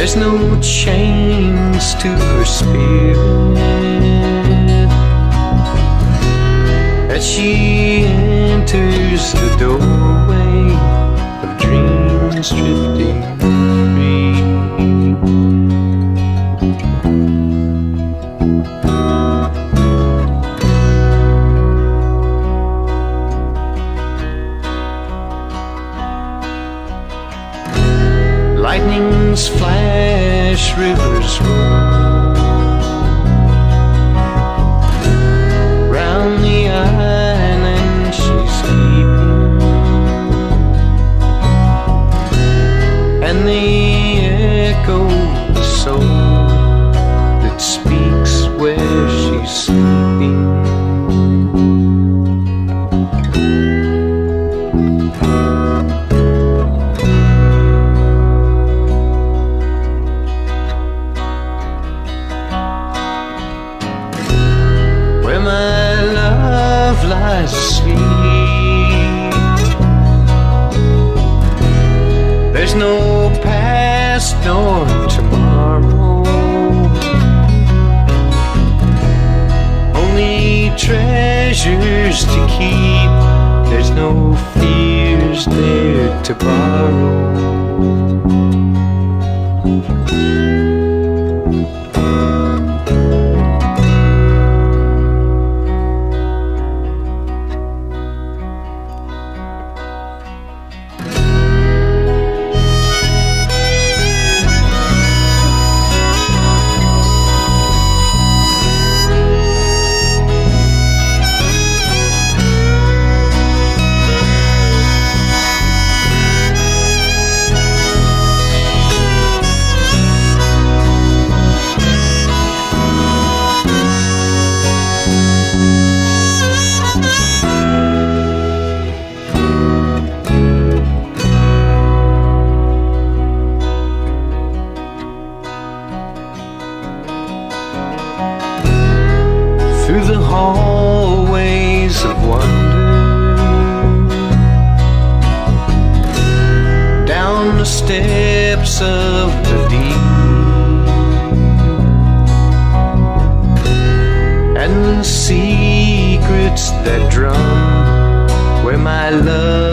There's no chains to her spirit as she enters the doorway of dreams drifting Flash, rivers roll. There's no past nor tomorrow, only treasures to keep. There's no fears there to borrow. Hallways of wonder, down the steps of the deep, and the secrets that drum where my love.